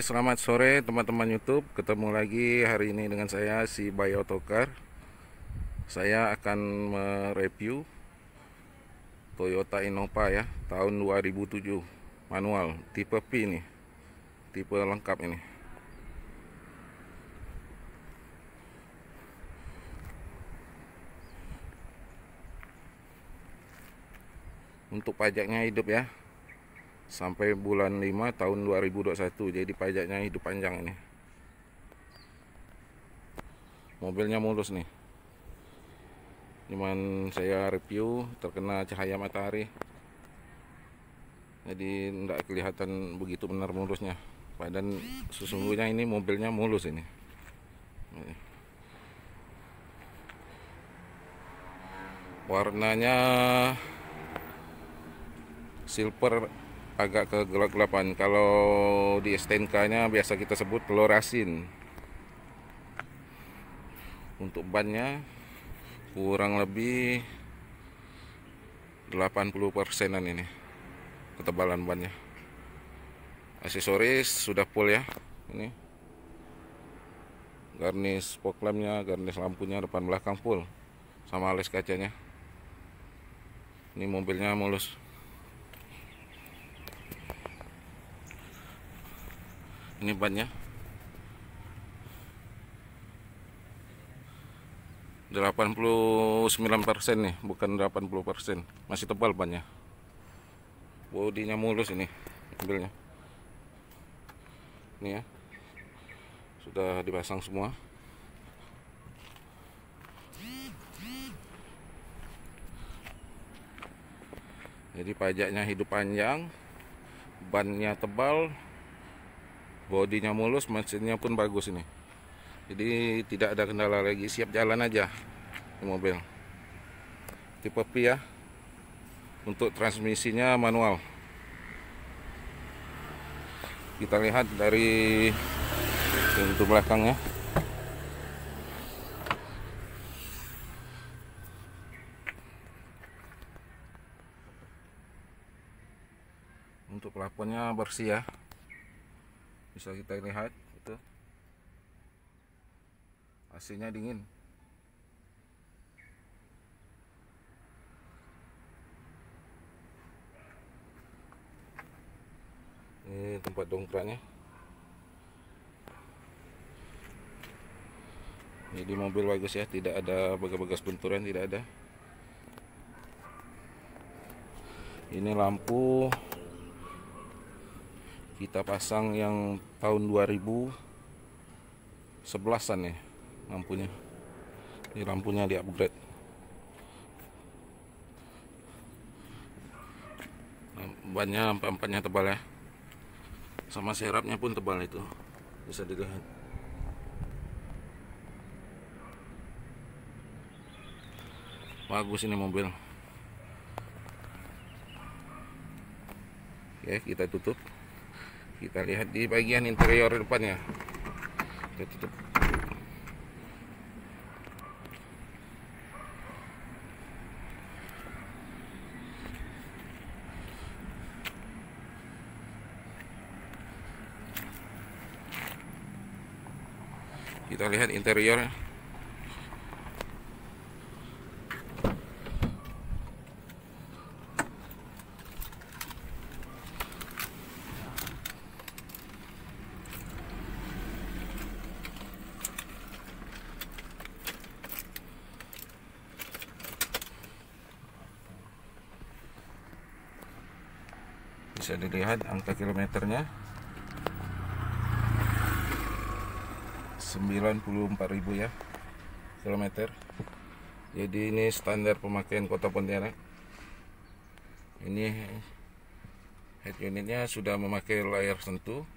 Selamat sore teman-teman YouTube. Ketemu lagi hari ini dengan saya si Bayo. Saya akan mereview Toyota Innova ya, tahun 2007 manual tipe P ini. Tipe lengkap ini. Untuk pajaknya hidup ya sampai bulan 5 tahun 2021 jadi pajaknya hidup panjang ini. Mobilnya mulus nih. Cuman saya review terkena cahaya matahari. Jadi tidak kelihatan begitu benar mulusnya. Padahal sesungguhnya ini mobilnya mulus ini. Warnanya silver agak kegelap-gelapan kalau di STNK nya biasa kita sebut telur asin. Untuk bannya kurang lebih 80 persenan ini ketebalan bannya. Aksesoris sudah full ya ini. Garnish fog lampnya garnish lampunya depan belakang full sama alis kacanya. Ini mobilnya mulus ini bannya. 89% nih bukan 80% masih tebal bannya. Bodinya mulus ini mobilnya ini ya. Sudah dipasang semua. Jadi pajaknya hidup panjang bannya tebal bodinya mulus mesinnya pun bagus ini. Jadi tidak ada kendala lagi siap jalan aja mobil. Tipe P ya untuk transmisinya manual. Kita lihat dari pintu belakangnya untuk plafonnya bersih ya bisa kita lihat itu AC-nya dingin. Ini tempat dongkraknya. Jadi mobil bagus ya tidak ada bekas-bekas benturan tidak ada. Ini lampu kita pasang yang tahun 2011an ya lampunya. Ini lampunya di upgrade. Bannya empat-empatnya tebal ya. Sama serapnya pun tebal itu. Bisa dilihat. Bagus ini mobil. Oke kita tutup kita lihat di bagian interior depannya. Kita tutup. Kita lihat interior bisa dilihat angka kilometernya. 94.000 ya kilometer. Jadi ini standar pemakaian kota Pontianak. Ini head unitnya sudah memakai layar sentuh.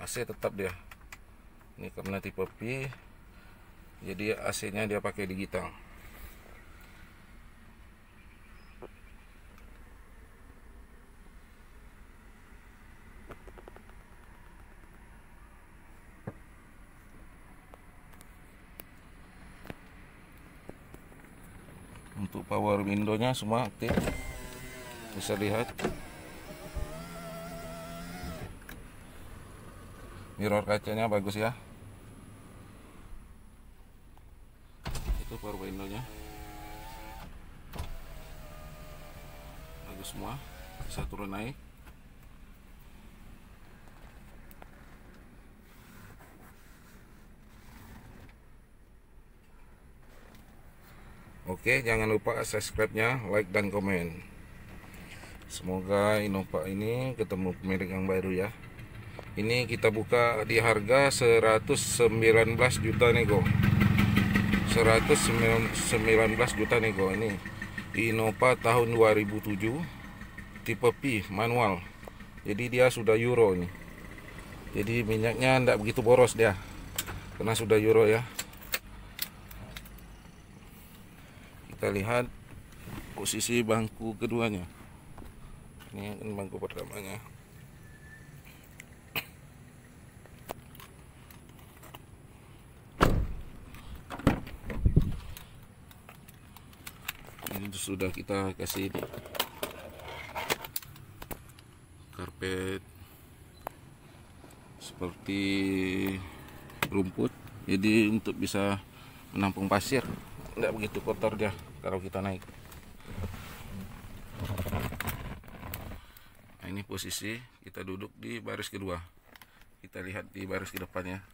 AC tetap dia. Ini karena tipe P jadi AC nya dia pakai digital untuk power windownya semua aktif. Bisa lihat. Mirror kacanya bagus ya. Itu power window-nya. Bagus semua. Bisa turun naik Oke, jangan lupa subscribe-nya, like dan komen. Semoga Innova ini ketemu pemilik yang baru ya. Ini kita buka di harga 119 juta nego. 119 juta nego ini. Innova tahun 2007 tipe P manual. Jadi dia sudah euro ini. Jadi minyaknya tidak begitu boros dia. Karena sudah euro ya. Kita lihat posisi bangku keduanya. Ini kan bangku pertamanya. Ini sudah kita kasih ini karpet seperti rumput. Jadi untuk bisa menampung pasir tidak begitu kotor dia kalau kita naik. Nah ini posisi kita duduk di baris kedua. Kita lihat di baris ke depannya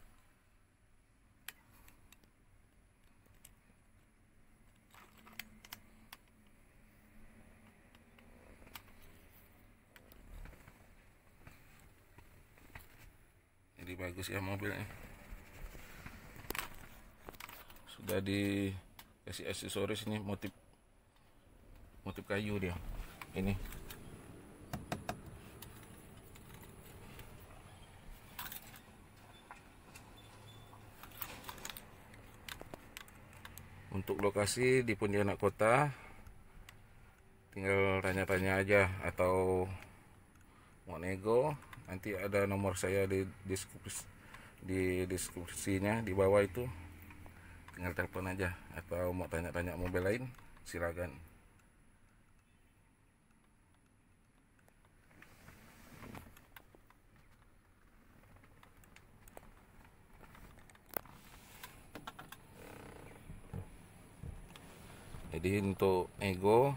jadi bagus ya mobilnya. Sudah di kasih aksesoris ini motif motif kayu dia. Ini. Untuk lokasi di Pontianak Kota tinggal tanya-tanya aja atau mau nego nanti ada nomor saya di deskripsi di deskripsinya di bawah itu tinggal telepon aja atau mau tanya-tanya mobil lain silakan. Jadi untuk ego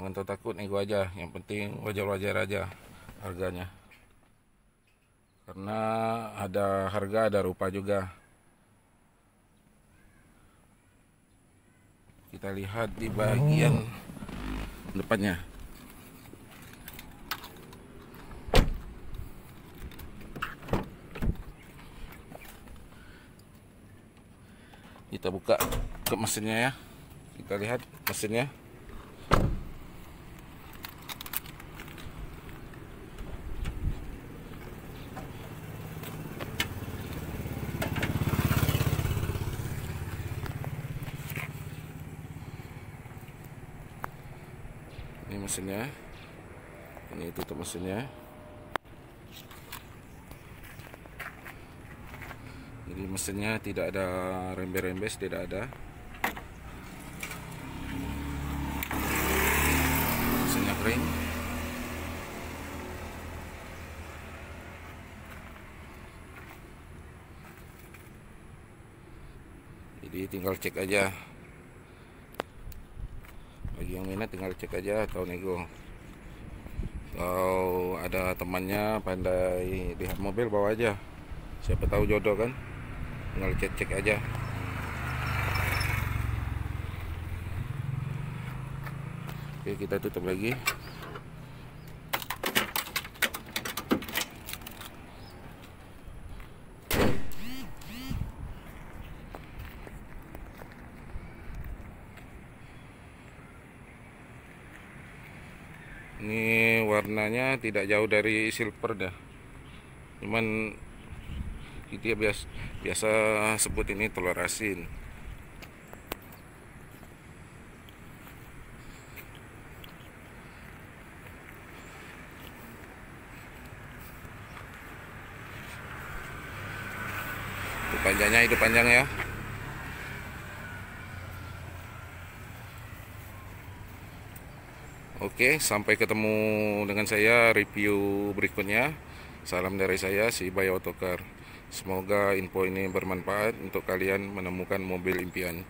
jangan takut ego aja yang penting wajar-wajar aja harganya. Karena ada harga ada rupa juga kita lihat di bagian depannya. Kita buka ke mesinnya ya. Kita lihat mesinnya ini mesinnya. Ini tutup mesinnya. Jadi mesinnya tidak ada rembes-rembes tidak ada. Mesinnya kering. Jadi tinggal cek aja yang minat tinggal cek aja atau nego. Kalau ada temannya pandai lihat mobil bawa aja. Siapa tahu jodoh kan? Tinggal cek cek aja. Oke kita tutup lagi ini warnanya tidak jauh dari silver dah. Cuman kita biasa biasa sebut ini telur asin. Panjangnya itu panjang ya Oke, sampai ketemu dengan saya review berikutnya. Salam dari saya si Bayo Otokar. Semoga info ini bermanfaat untuk kalian menemukan mobil impian.